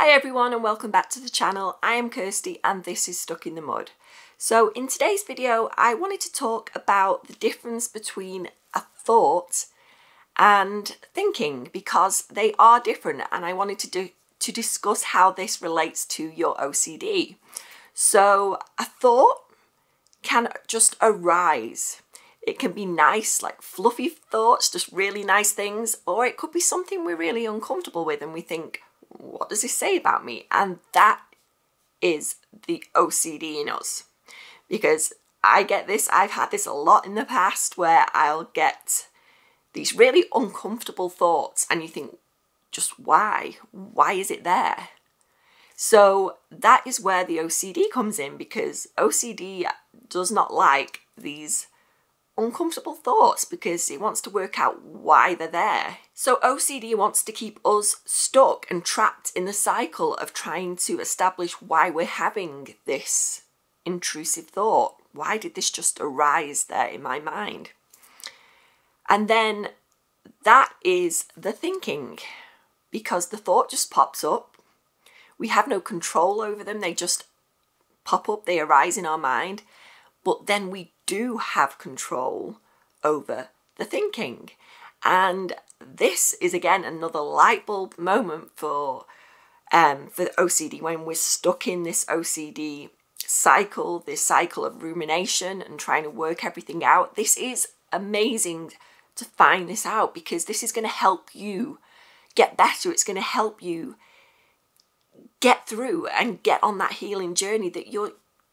Hi everyone and welcome back to the channel. I am Kirsty and this is Stuck in the Mud. So in today's video I wanted to talk about the difference between a thought and thinking because they are different and I wanted to do to discuss how this relates to your OCD. So a thought can just arise. It can be nice, like fluffy thoughts, just really nice things, or it could be something we're really uncomfortable with and we think, what does this say about me? And that is the OCD in us. Because I get this, I've had this a lot in the past where I'll get these really uncomfortable thoughts and you think, just why? Why is it there? So that is where the OCD comes in because OCD does not like these uncomfortable thoughts because it wants to work out why they're there. So OCD wants to keep us stuck and trapped in the cycle of trying to establish why we're having this intrusive thought. Why did this just arise there in my mind? And then that is the thinking because the thought just pops up. We have no control over them, they just pop up, they arise in our mind but then we do have control over the thinking. And this is again another light bulb moment for um, for OCD when we're stuck in this OCD cycle, this cycle of rumination and trying to work everything out. This is amazing to find this out because this is going to help you get better. It's going to help you get through and get on that healing journey that you're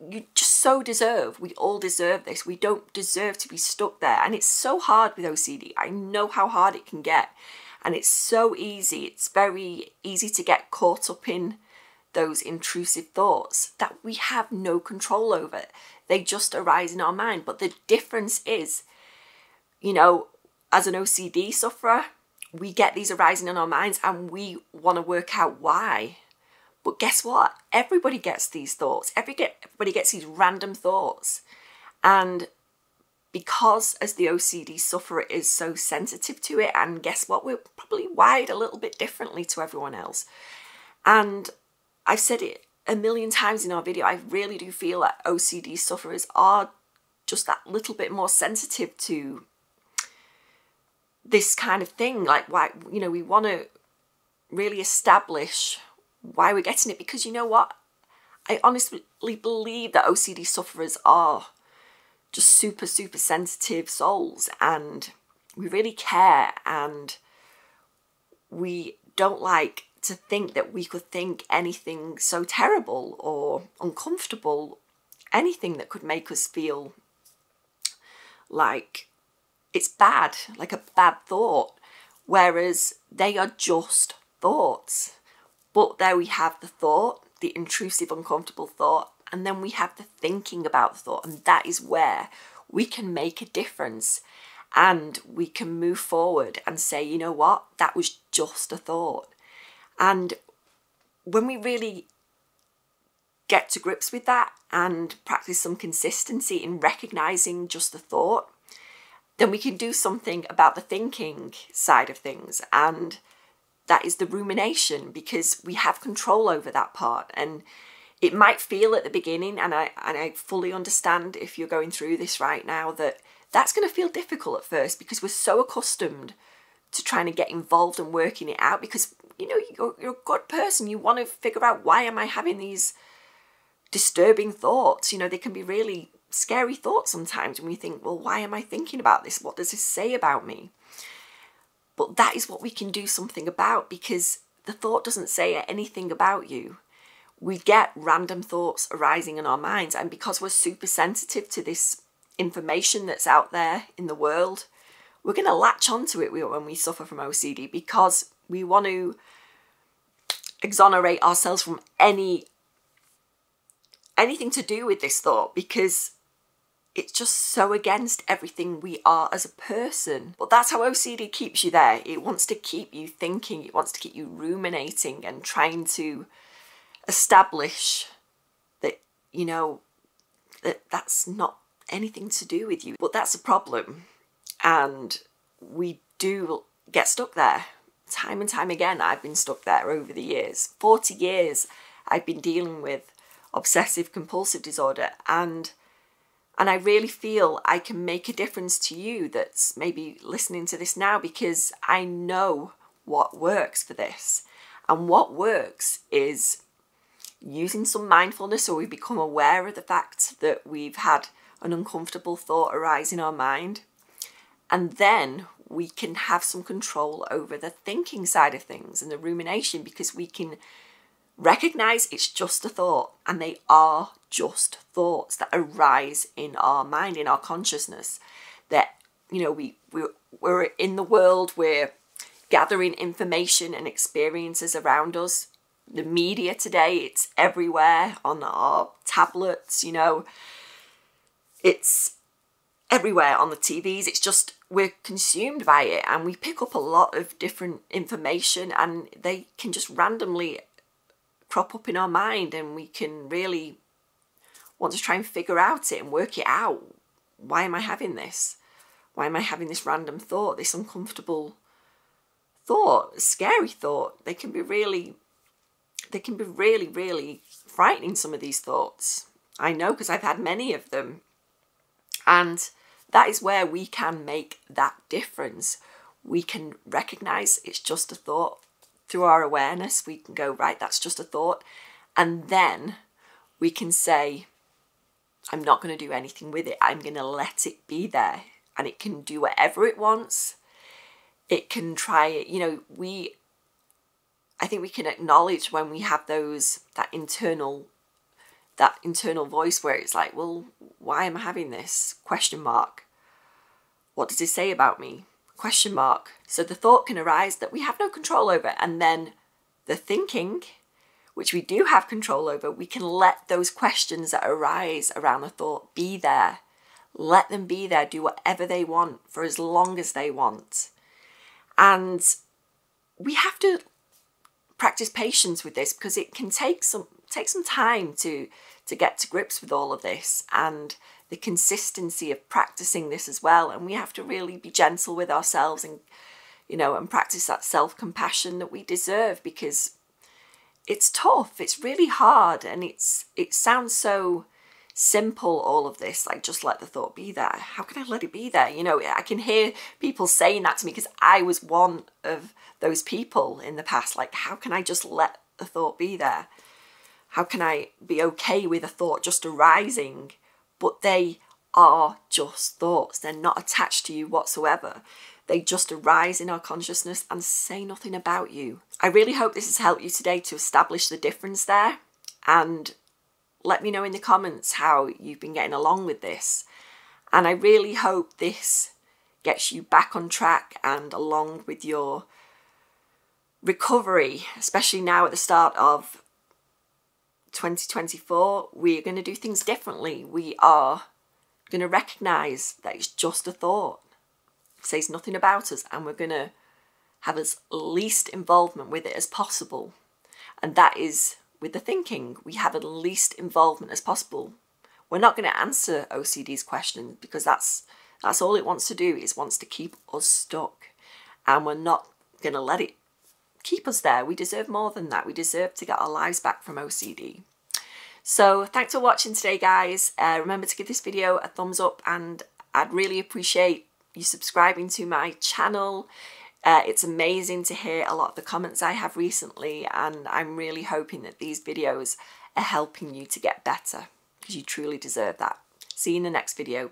you just so deserve. We all deserve this. We don't deserve to be stuck there. And it's so hard with OCD. I know how hard it can get. And it's so easy. It's very easy to get caught up in those intrusive thoughts that we have no control over. They just arise in our mind. But the difference is, you know, as an OCD sufferer, we get these arising in our minds and we want to work out why. But guess what? Everybody gets these thoughts. Everybody gets these random thoughts. And because as the OCD sufferer is so sensitive to it, and guess what? We're probably wired a little bit differently to everyone else. And I've said it a million times in our video, I really do feel that OCD sufferers are just that little bit more sensitive to this kind of thing. Like, why, you know, we want to really establish why we're getting it because you know what? I honestly believe that OCD sufferers are just super, super sensitive souls and we really care and we don't like to think that we could think anything so terrible or uncomfortable, anything that could make us feel like it's bad, like a bad thought, whereas they are just thoughts. But there we have the thought, the intrusive, uncomfortable thought, and then we have the thinking about the thought, and that is where we can make a difference and we can move forward and say, you know what, that was just a thought. And when we really get to grips with that and practice some consistency in recognizing just the thought, then we can do something about the thinking side of things and that is the rumination because we have control over that part. And it might feel at the beginning and I and I fully understand if you're going through this right now that that's going to feel difficult at first because we're so accustomed to trying to get involved and working it out because you know you're, you're a good person. You want to figure out why am I having these disturbing thoughts? You know they can be really scary thoughts sometimes when we think well why am I thinking about this? What does this say about me but that is what we can do something about because the thought doesn't say anything about you. We get random thoughts arising in our minds, and because we're super sensitive to this information that's out there in the world, we're going to latch onto it when we suffer from OCD because we want to exonerate ourselves from any anything to do with this thought because it's just so against everything we are as a person. But that's how OCD keeps you there. It wants to keep you thinking, it wants to keep you ruminating and trying to establish that, you know, that that's not anything to do with you. But that's a problem. And we do get stuck there time and time again, I've been stuck there over the years. 40 years I've been dealing with obsessive compulsive disorder and and I really feel I can make a difference to you that's maybe listening to this now because I know what works for this. And what works is using some mindfulness so we become aware of the fact that we've had an uncomfortable thought arise in our mind. And then we can have some control over the thinking side of things and the rumination because we can recognize it's just a thought and they are just thoughts that arise in our mind in our consciousness that you know we we're, we're in the world we're gathering information and experiences around us. The media today it's everywhere on our tablets you know. It's everywhere on the TVs it's just we're consumed by it and we pick up a lot of different information and they can just randomly crop up in our mind and we can really want to try and figure out it and work it out. Why am I having this? Why am I having this random thought, this uncomfortable thought, scary thought? They can be really, they can be really, really frightening, some of these thoughts. I know because I've had many of them. And that is where we can make that difference. We can recognize it's just a thought through our awareness. We can go, right, that's just a thought. And then we can say, I'm not going to do anything with it. I'm going to let it be there. And it can do whatever it wants. It can try. You know, we, I think we can acknowledge when we have those, that internal that internal voice where it's like, well, why am I having this? Question mark. What does it say about me? Question mark. So the thought can arise that we have no control over, and then the thinking, which we do have control over, we can let those questions that arise around the thought be there. Let them be there, do whatever they want for as long as they want. And we have to practice patience with this because it can take some take some time to to get to grips with all of this and the consistency of practicing this as well. And we have to really be gentle with ourselves and you know and practice that self-compassion that we deserve because it's tough. It's really hard and it's it sounds so simple all of this. Like just let the thought be there. How can i let it be there? You know i can hear people saying that to me because i was one of those people in the past. Like how can i just let the thought be there? How can I be okay with a thought just arising? But they are just thoughts. They're not attached to you whatsoever. They just arise in our consciousness and say nothing about you. I really hope this has helped you today to establish the difference there. And let me know in the comments how you've been getting along with this. And I really hope this gets you back on track and along with your recovery, especially now at the start of 2024, we're going to do things differently. We are going to recognize that it's just a thought, it says nothing about us, and we're going to have as least involvement with it as possible. And that is with the thinking, we have as least involvement as possible. We're not going to answer OCD's questions because that's that's all it wants to do is wants to keep us stuck. And we're not going to let it keep us there. We deserve more than that. We deserve to get our lives back from OCD. So thanks for watching today, guys. Uh, remember to give this video a thumbs up and I'd really appreciate you subscribing to my channel. Uh, it's amazing to hear a lot of the comments I have recently and I'm really hoping that these videos are helping you to get better because you truly deserve that. See you in the next video.